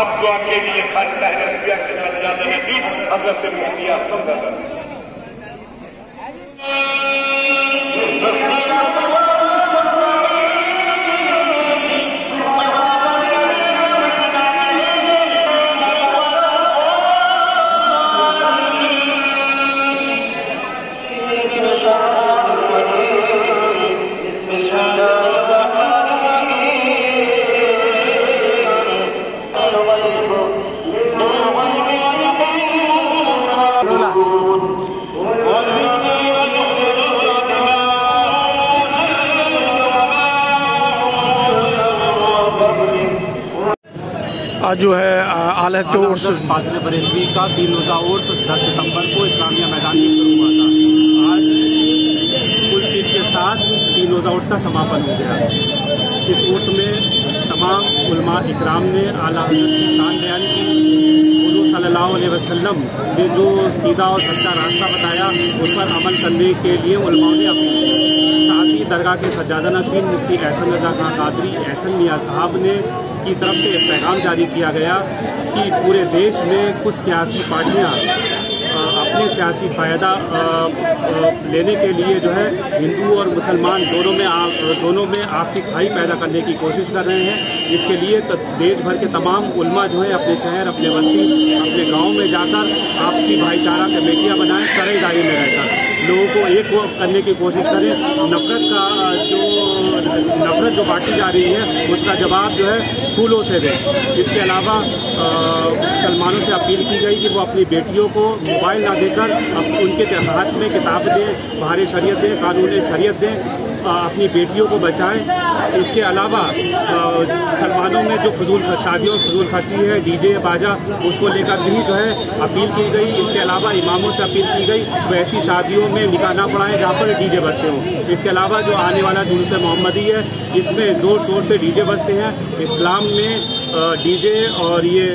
अब जो आपके लिए खाली पहले रुपया के साथ ज़्यादा नहीं हज़रत से मुहैया सब ज़्यादा आज जो है आलत के उर्स फाजिल बरेलवी का तीन रोजा उर्स दस सितंबर को इस्लामिया मैदान में शुरू हुआ था। आज कुल सीट के साथ तीन रोजा उर्स का समापन हो गया। इस उर्स में तमाम उलमा इकराम ने आला हज़रत की शान बयान की। सल्लल्लाहु अलैहि वसल्लम ने जो सीधा और सच्चा रास्ता बताया उस पर अमल करने के लिए उलमाओं ने अपील की। ही दरगाह के सज्जादा नशीन मुफ्ती एहसन रजा खां कादरी एहसन मियाँ साहब ने की तरफ़ से पैगाम जारी किया गया कि पूरे देश में कुछ सियासी पार्टियाँ अपने सियासी फ़ायदा लेने के लिए जो है हिंदू और मुसलमान दोनों में आ, दोनों में आपसी खाई पैदा करने की कोशिश कर रहे हैं। इसके लिए तो देश भर के तमाम उलमा जो है अपने शहर अपने बस्ती अपने गाँव में जाकर आपसी भाईचारा कमेटियाँ बनाएँ सरेदारी में रहकर। लोगों को एक करने की कोशिश करें। नफरत का जो, नफरत जो बांटी जा रही है, उसका जवाब जो है फूलों से दें। इसके अलावा मुसलमानों से अपील की गई कि वो अपनी बेटियों को मोबाइल ना देकर उनके हाथ में किताब दें, बाहर शरीयत दें, कानून शरीयत दें। अपनी बेटियों को बचाएँ। इसके अलावा सलमानों में जो फजूल शादियों फजूल खर्ची है, डीजे, बाजा, उसको लेकर भी जो है, अपील की गई। इसके अलावा इमामों से अपील की गई तो ऐसी शादियों में निकालना पड़ा पड़ाएँ जहाँ पर डीजे बजते हों। इसके अलावा जो आने वाला जुलूस मोहम्मदी है, इसमें ज़ोर शोर से डीजे बजते हैं। इस्लाम में डीजे और ये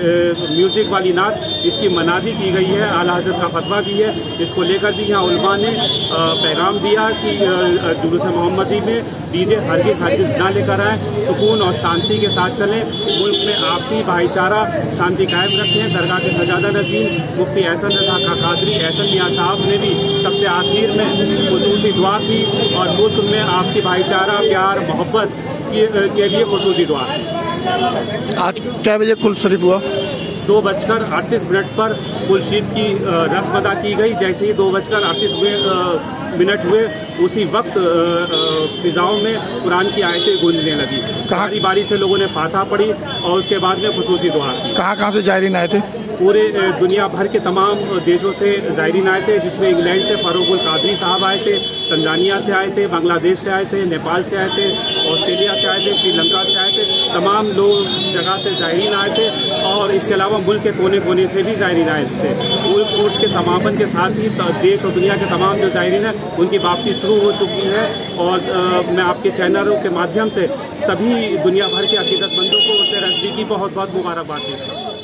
म्यूज़िक वाली नात इसकी मनादी की गई है, आला हज़रत का फतवा भी है। इसको लेकर भी यहाँ उलमा ने पैगाम दिया कि जुलूस मोहम्मदी में डीजे हरगिज हरगिज ना लेकर आए, सुकून और शांति के साथ चलें। मुल्क में आपसी भाईचारा, शांति कायम रखें। दरगाह के सजादा नजीम मुफ्ती एहसन रजा का कादरी एहसन मियाँ साहब ने भी सबसे आखिर में खसूसी दुआ की और मुल्क में आपसी भाईचारा, प्यार, मोहब्बत के लिए खसूसी दुआ। की आज क्या बजे कुल शरीफ हुआ? दो बजकर अड़तीस मिनट पर कुल शरीफ की रस्म अदा की गई। जैसे ही दो बजकर अड़तीस मिनट हुए उसी वक्त फिजाओं में कुरान की आयतें गूंजने लगी। कहा बारी से लोगों ने फाथा पड़ी और उसके बाद में खसूसी दुआ कहाँ कहाँ से जायरीन आए थे? पूरे दुनिया भर के तमाम देशों से जायरीन आए थे, जिसमें इंग्लैंड से फारूकुल कादरी साहब आए थे, तंजानिया से आए थे, बांग्लादेश से आए थे, नेपाल से आए थे, ऑस्ट्रेलिया से आए थे, श्रीलंका से आए थे, तमाम लोग जगह से जायरीन आए थे और इसके अलावा मुल्क के कोने कोने से भी जायरीन आए थे। मुल्क कोर्स के समापन के साथ ही देश और दुनिया के तमाम जो जायरीन हैं, उनकी वापसी शुरू हो चुकी है और मैं आपके चैनलों के माध्यम से सभी दुनिया भर के अकीदतमंदों को उससे रजदी की बहुत बहुत मुबारकबाद देता हूँ।